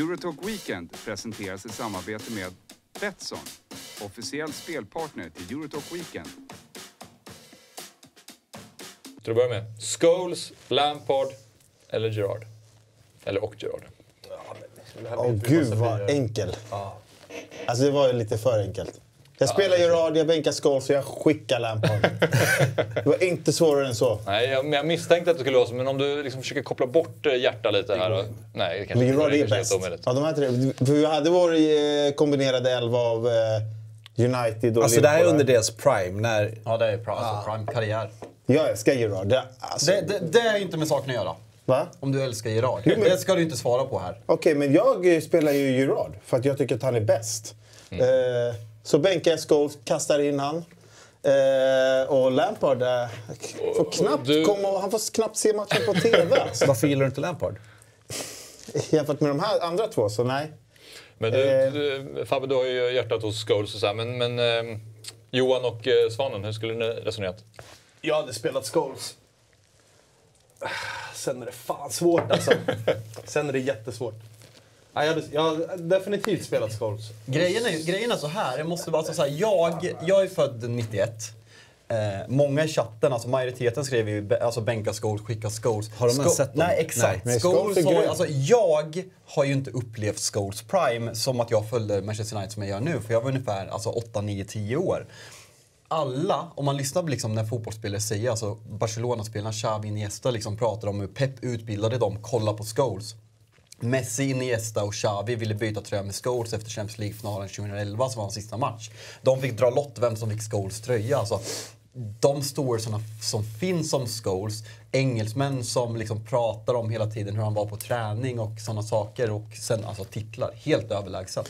Eurotalk Weekend presenteras i samarbete med Betsson, officiell spelpartner till Eurotalk Weekend. Till att börja med. Scholes, Lampard eller Gerard? Eller och Gerard. Åh gud vad enkel. Alltså det var ju lite för enkelt. Jag spelar Gerard, jag bänkar Scholes och jag skickar Lampard. det var inte svårare än så. Nej, jag, men jag misstänkte att det skulle vara så, men om du liksom försöker koppla bort eh, hjärta lite här. och- Nej, det kanske Gerard det är bäst. Ja, de här tre. För vi hade vår eh, kombinerade elva av eh, United och Alltså det här är under deras prime. När, Ja, det är pra- alltså, prime karriär. Jag älskar Gerard. Det, alltså, Det, det, det är inte med saken att göra. Va? Om du älskar Gerard. Jo, men- Det ska du inte svara på här. Okej, men jag spelar ju Gerard för att jag tycker att han är bäst. Mm. Eh, så bänkar jag Scholes, kastar in han. Eh, och Lampard eh, får knappt du- komma, han får knappt se matchen på TV. Varför gillar du inte Lampard? Jämfört med de här andra två, så nej. Men du, Eh. du, Fabbe, du har ju hjärtat hos Scholes och så här, men, men eh, Johan och eh, Svanen, hur skulle ni resonerat? Jag hade spelat Scholes. Sen är det fan svårt alltså. Sen är det jättesvårt. Jag hade, jag hade definitivt spelat Scholes. Grejen är, grejen är så här, det måste så här. Jag, jag är född 91. Eh, många i chatten, alltså majoriteten skrev ju alltså bänka Scholes, skicka Scholes. Har de ens sett dem? Nej, exakt. Nej. Scholes Scholes har, alltså, jag har ju inte upplevt Scholes prime som att jag följde Manchester United som jag gör nu. För jag var ungefär alltså, 8, 9, 10 år. Alla, om man lyssnar på liksom när fotbollsspelare säger, alltså Barcelona-spelarna Xavi, Iniesta liksom pratar om hur Pep utbildade dem, kolla på Scholes. Messi, Iniesta och Xavi ville byta tröja med Scholes efter Champions League-finalen 2011 som var hans sista match. De fick dra lott vem som fick Scholes tröja. Alltså, de storiesarna som finns om Scholes, engelsmän som liksom pratar om hela tiden hur han var på träning och sådana saker och sen alltså titlar, helt överlägset.